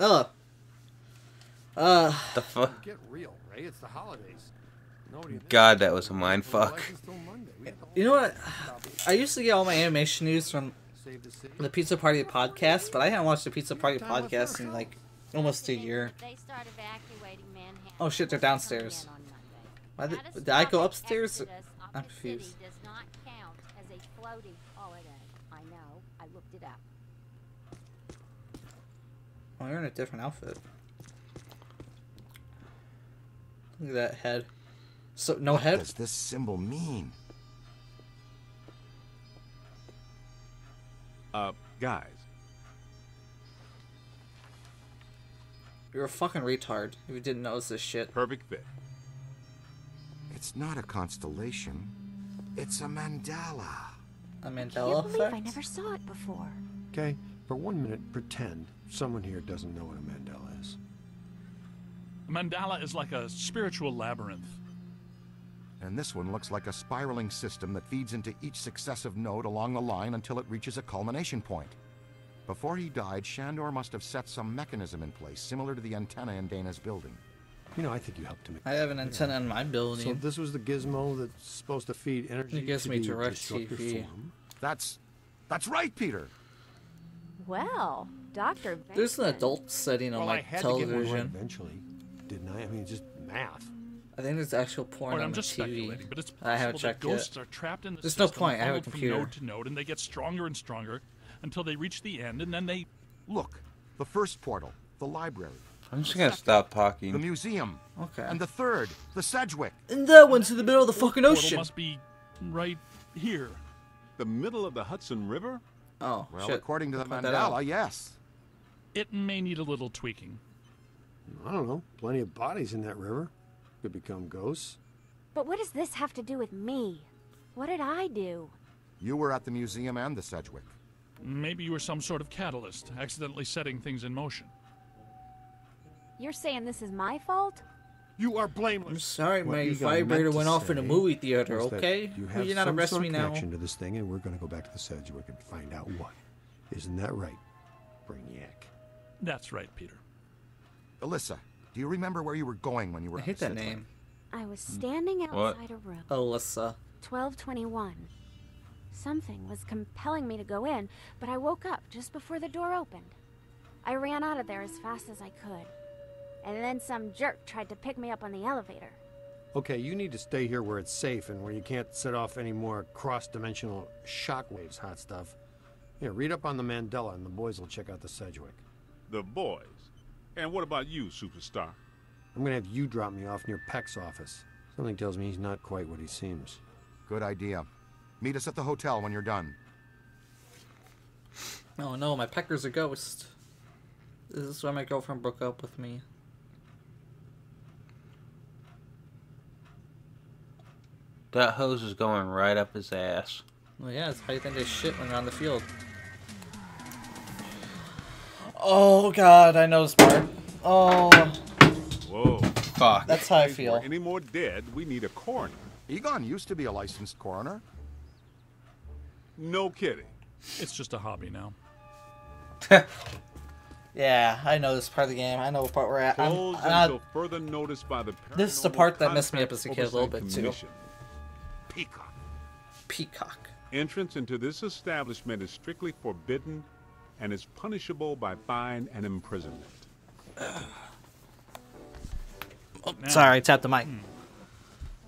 Oh. Uh. The fuck? Get real, Ray. It's the holidays. God, that was a mind fuck. You know what? I used to get all my animation news from the Pizza Party podcast, but I haven't watched the Pizza Party podcast in like almost a year. Oh shit, they're downstairs. Why did, did I go upstairs? I'm confused. Oh, you're in a different outfit. Look at that head. So no what head. What does this symbol mean? Uh, guys. You're a fucking retard if you didn't notice this shit. Perfect fit. It's not a constellation. It's a mandala. A I Mandela can't believe I never saw it before. Okay, for one minute, pretend someone here doesn't know what a mandala is. A mandala is like a spiritual labyrinth. And this one looks like a spiraling system that feeds into each successive node along the line until it reaches a culmination point. Before he died, Shandor must have set some mechanism in place, similar to the antenna in Dana's building. You know, I think you helped to make. I have an antenna in my building. So this was the gizmo that's supposed to feed energy It gives to me the direct disruptor TV. form. That's that's right, Peter. Well, Doctor. There's an adult setting on Well, my I had to get one television. eventually, didn't I? I mean, just math. I think there's actual porn Or on I'm the just TV. speculating, but it's I haven't possible that checked ghosts yet. are trapped in the There's no point. I have a funneled from computer. node to node, and they get stronger and stronger until they reach the end, and then they Look, the first portal, the library, I'm just gonna stop talking. the museum, Okay. and the third, the Sedgwick. And that one's in the middle of the fucking portal ocean. must be right here. The middle of the Hudson River? Oh Well, shit. according to the Cut that mandala, yes. It may need a little tweaking. I don't know. Plenty of bodies in that river. Could become ghosts. But what does this have to do with me? What did I do? You were at the museum and the Sedgwick. Maybe you were some sort of catalyst, accidentally setting things in motion. You're saying this is my fault? You are blameless. I'm blameless. sorry, What my vibrator went off in a movie theater. was that Okay, You Will have you not some arrest sort me of now? connection to this thing, and we're going to go back to the Sedgwick and find out what. Isn't that right, Brainiac? That's right, Peter. Alyssa, do you remember where you were going when you were I hate that name, I was standing What? outside a room. Alyssa. 1221. Something was compelling me to go in, but I woke up just before the door opened. I ran out of there as fast as I could. And then some jerk tried to pick me up on the elevator. Okay, you need to stay here where it's safe and where you can't set off any more cross-dimensional shockwaves, hot stuff. Here, read up on the mandala, and the boys will check out the Sedgwick. The boys. And what about you, superstar? I'm gonna have you drop me off near Peck's office. Something tells me he's not quite what he seems. Good idea. Meet us at the hotel when you're done. Oh no, my pecker's a ghost. This is why my girlfriend broke up with me. That hose is going right up his ass. Well, yeah, it's how you think they shit when they're on the field. Oh god, I know this part. Oh, Whoa. Fuck. that's how I feel. we're any more dead, we need a coroner. Egon used to be a licensed coroner. No kidding. It's just a hobby now. Yeah, I know this part of the game. I know what part we're at. I'm, I'm not- further notice by the This is the part that messed me up as a kid a little Oversight bit, too. Peacock. Peacock. Entrance into this establishment is strictly forbidden and is punishable by fine and imprisonment. Sorry, I tapped the mic.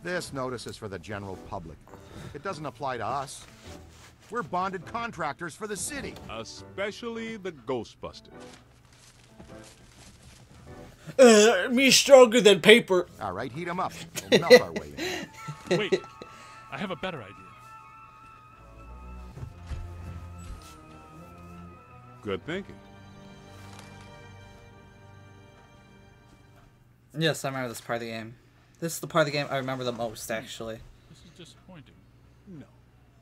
This notice is for the general public. It doesn't apply to us. We're bonded contractors for the city. Especially the Ghostbusters. Uh, me stronger than paper. All right, heat 'em up. We'll melt our way in. Wait, I have a better idea. Good thinking. Yes, I remember this part of the game. This is the part of the game I remember the most, actually. This is disappointing. No.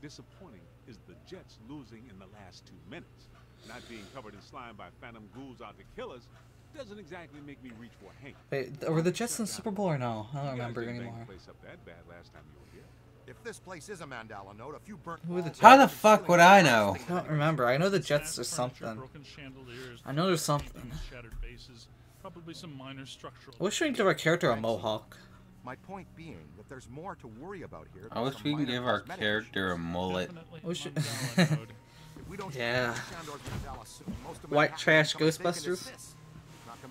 Disappointing is the Jets losing in the last two minutes. Not being covered in slime by phantom ghouls out to kill us doesn't exactly make me reach for a hank. Wait, were the Jets in the Super Bowl or no? I don't remember anymore. place up that bad last time you were here. If this place is a mandala node, a few burnt Who the How the fuck would I know? I don't remember. I know the Jets Snapped is furniture, something. I know there's something. Shattered bases, probably some minor structural. I wish we could give our character a mohawk. My point being that there's more to worry about here. I than wish some we can give our character a mullet. Definitely We should- mandala node. If we don't Yeah. stop Shandor's mandala soon, most of White trash will become as vacant as Ghostbusters?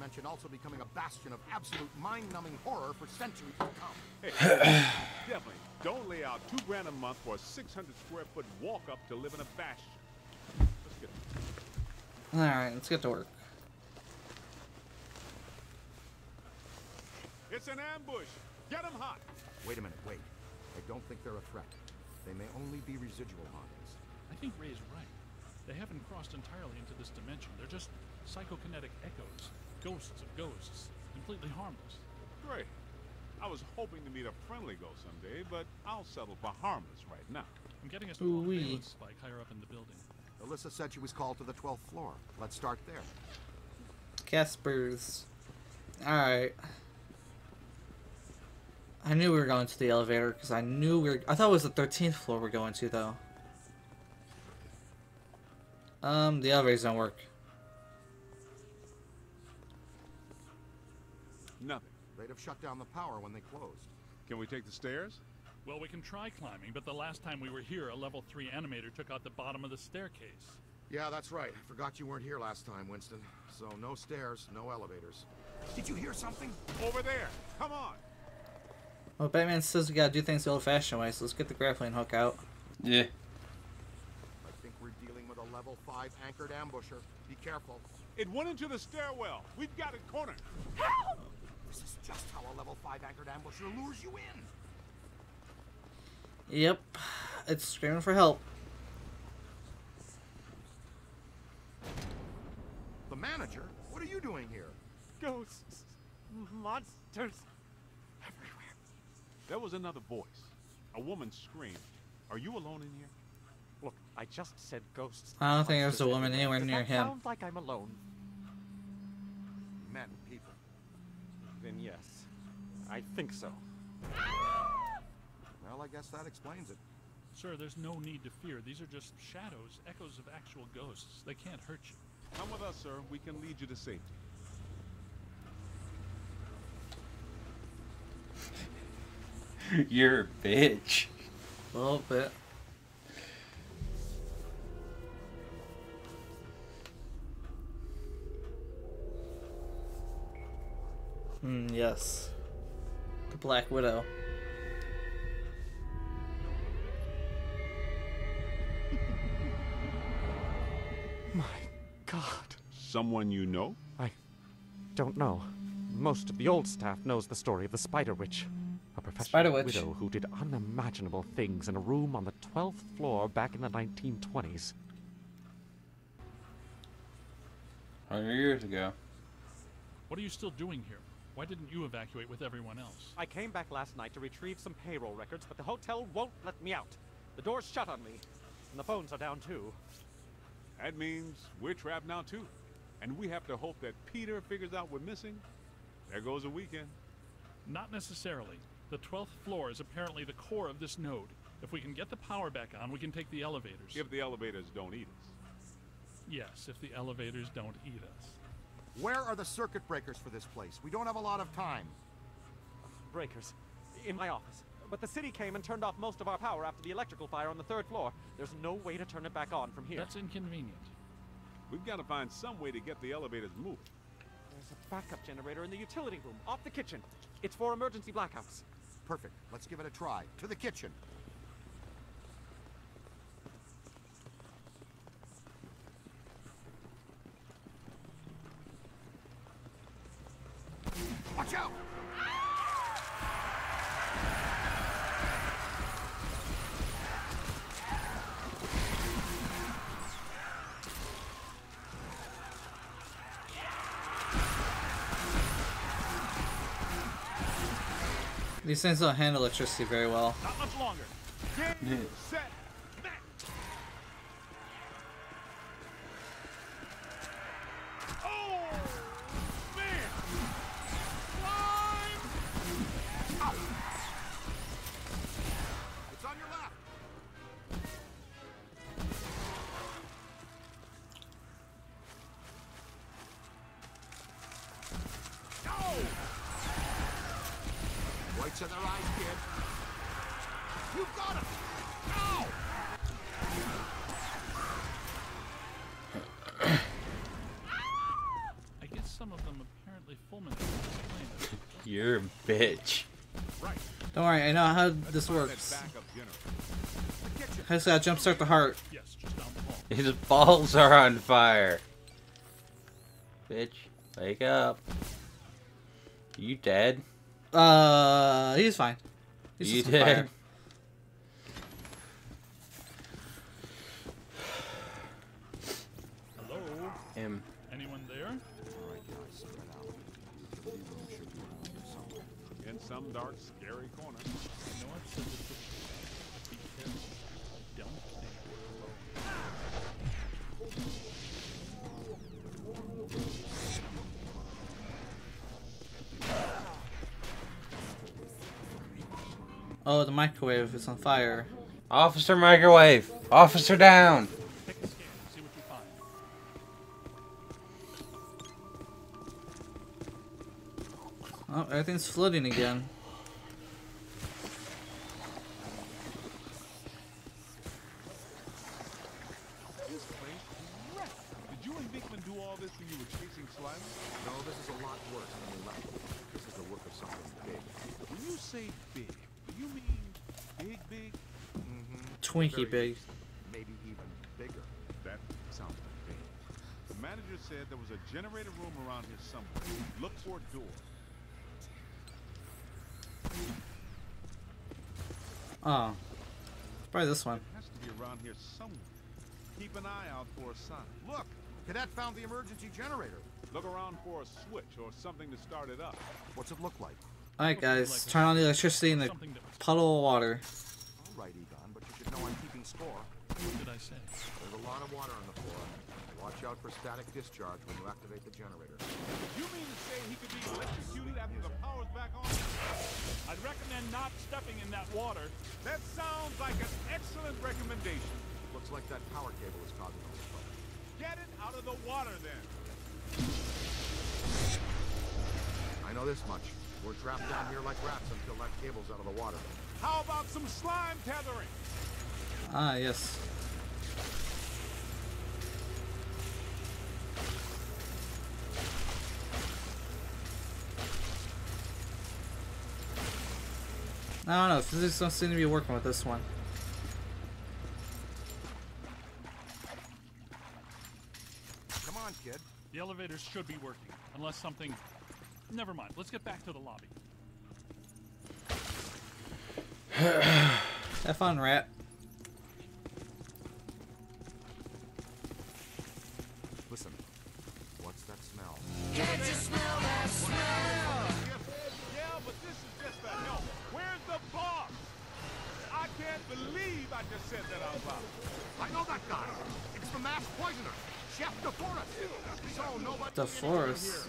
This. Not to mention also becoming a bastion of absolute mind-numbing horror for centuries to come. Hey, Definitely. Don't lay out two grand a month for a 600 square foot walk up to live in a bastion. Let's get Alright, let's get to work. It's an ambush. Get them hot. Wait a minute, wait. I don't think they're a threat. They may only be residual hauntings. I think Ray's right. They haven't crossed entirely into this dimension. They're just psychokinetic echoes, ghosts of ghosts, completely harmless. Great. I was hoping to meet a friendly ghost someday, but I'll settle for harmless right now. I'm getting us to a Ooh-wee. valence spike higher up in the building. Alyssa said she was called to the 12th floor. Let's start there. Casper's. Alright. I knew we were going to the elevator because I knew we were. I thought it was the 13th floor we're going to, though. Um, the elevators don't work. Nothing. They'd have shut down the power when they closed. Can we take the stairs? Well, we can try climbing, but the last time we were here, a level 3 animator took out the bottom of the staircase. Yeah, that's right. I forgot you weren't here last time, Winston. So no stairs, no elevators. Did you hear something? Over there. Come on. Well, Batman says we gotta do things the old-fashioned way, so let's get the grappling hook out. Yeah. I think we're dealing with a level 5 anchored ambusher. Be careful. It went into the stairwell. We've got it cornered. This is just how a level 5 anchored ambusher lures you in. Yep. It's screaming for help. The manager? What are you doing here? Ghosts, monsters, everywhere. There was another voice. A woman screamed. Are you alone in here? Look, I just said ghosts. I don't think there's a woman everywhere. anywhere Does near that him. Sounds like I'm alone. Then yes, I think so. Well, I guess that explains it. Sir, there's no need to fear. These are just shadows, echoes of actual ghosts. They can't hurt you. Come with us, sir. We can lead you to safety. You're a bitch. A little bit. Hmm, yes. The Black Widow. My God. Someone you know? I don't know. Most of the old staff knows the story of the Spider Witch. A professional Spider Witch. widow who did unimaginable things in a room on the 12th floor back in the 1920s. 100 years ago. What are you still doing here? Why didn't you evacuate with everyone else? I came back last night to retrieve some payroll records, but the hotel won't let me out. The door's shut on me, and the phones are down too. That means we're trapped now, too. And we have to hope that Peter figures out we're missing. There goes a weekend. Not necessarily. The 12th floor is apparently the core of this node. If we can get the power back on, we can take the elevators. If the elevators don't eat us. Yes, if the elevators don't eat us. Where are the circuit breakers for this place? We don't have a lot of time. Breakers. In my office. But the city came and turned off most of our power after the electrical fire on the third floor. There's no way to turn it back on from here. That's inconvenient. We've got to find some way to get the elevators moving. There's a backup generator in the utility room, off the kitchen. It's for emergency blackouts. Perfect. Let's give it a try. To the kitchen. These things don't handle electricity very well. Not much longer. Game, set, Oh! Man. Climb. It's Right their eyes, kid. You got him! Ow! I guess some of them apparently fulminated You're a bitch. Right. Don't worry, I know how this works. backup generator. I just gotta jumpstart the heart. Yes, just down the. His balls are on fire. Bitch, wake up. You dead? Uh, he's fine. He's you Oh, the microwave is on fire. Officer microwave. Officer down. Pick a scan. See what you find. Oh, everything's flooding again. This place is wrecked. Did you and Venkman do all this when you were chasing Slimer? No, this is a lot worse than we left. This is the work of something big. When you say big, do you mean big, big? Twinkie big. Maybe even bigger. That sounds big. The manager said there was a generator room around here somewhere. Look for a door. Oh. It's probably this one. It has to be around here somewhere. Keep an eye out for a sign. Look! Cadet found the emergency generator. Look around for a switch or something to start it up. What's it look like? Alright, guys, turn on the electricity in the Something that was. puddle of water. All right, Egon, but you should know I'm keeping score. What did I say? There's a lot of water on the floor. Watch out for static discharge when you activate the generator. You mean to say he could be electrocuted after the power's back on? I'd recommend not stepping in that water. That sounds like an excellent recommendation. Looks like that power cable is causing all the trouble. Get it out of the water then. I know this much. We're trapped down here like rats until that cable's out of the water. How about some slime tethering? Ah, yes. I don't know, physics don't seem to be working with this one. Come on, kid. The elevators should be working, unless something. Never mind. Let's get back to the lobby. Have fun, rat. I just said that out loud. I know that guy. It's the masked poisoner, Chef DeForest. So nobody DeForest.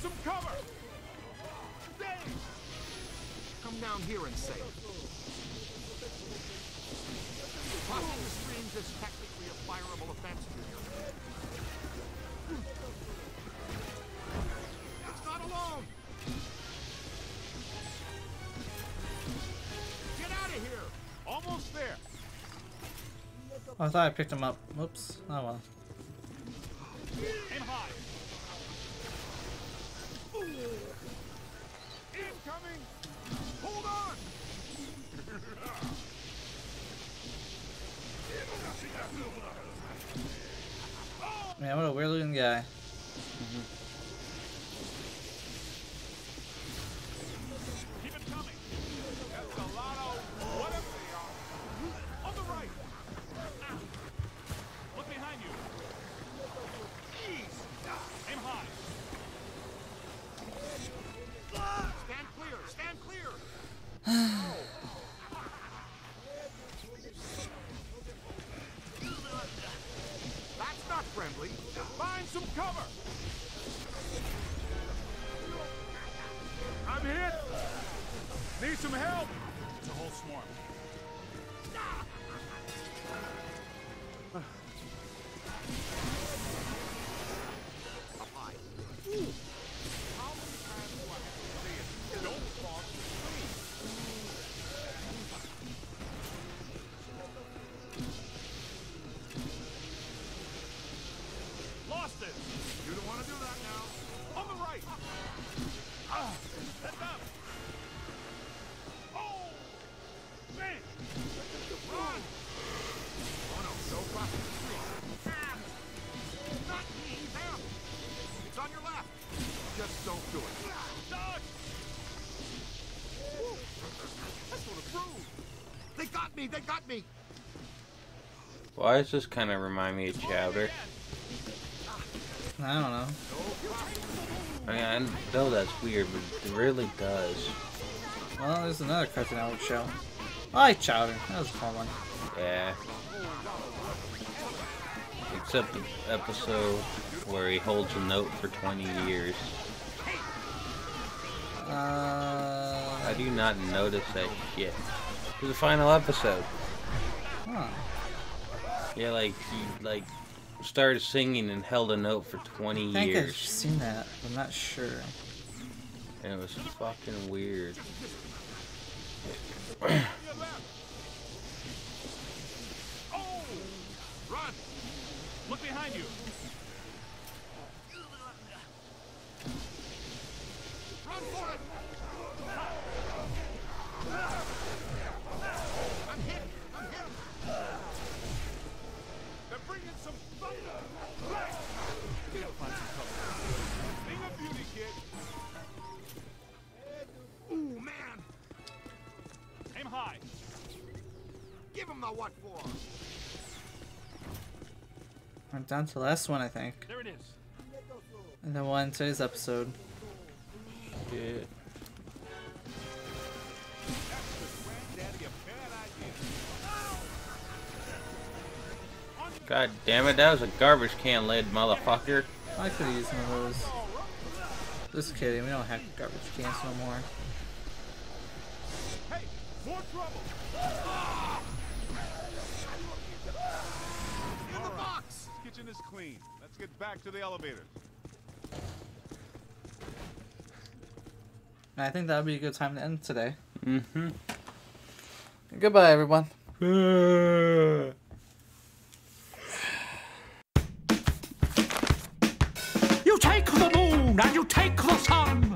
Some cover! Come down here and it. Crossing the streams is technically a fireable offense, Junior. It's not alone! Get out of here! Almost there! I thought I picked him up. Whoops. Oh well. Aim high. Man, what a weird looking guy. Friendly. Find some cover! I'm hit! Need some help! It's a whole swarm. They got me! They got me! Why does this kind of remind me of Chowder? I don't know. I mean, I know that's weird, but it really does. Well, there's another Cartoon Network show. I like Chowder. That was a fun one. Yeah. Except the episode where he holds a note for 20 years. Uh, How do you not notice that shit? It was the final episode. huh. Yeah, like he like started singing and held a note for 20 I think I've years, seen that. I'm not sure. and it was fucking weird. Oh! Run! Look behind you. Run for it! They're some thunder! Right! Find some cover. Thing of beauty, kid! Ooh, man! Aim high. Give him the what for? We're down to the last one, I think. There it is. And then one today's episode. God damn it, that was a garbage can lid, motherfucker. I could use one of those. Just kidding, we don't have garbage cans no more. Hey, more trouble! In the box! Kitchen is clean. Let's get back to the elevator. I think that would be a good time to end today. Mm-hmm. Goodbye, everyone. the sun.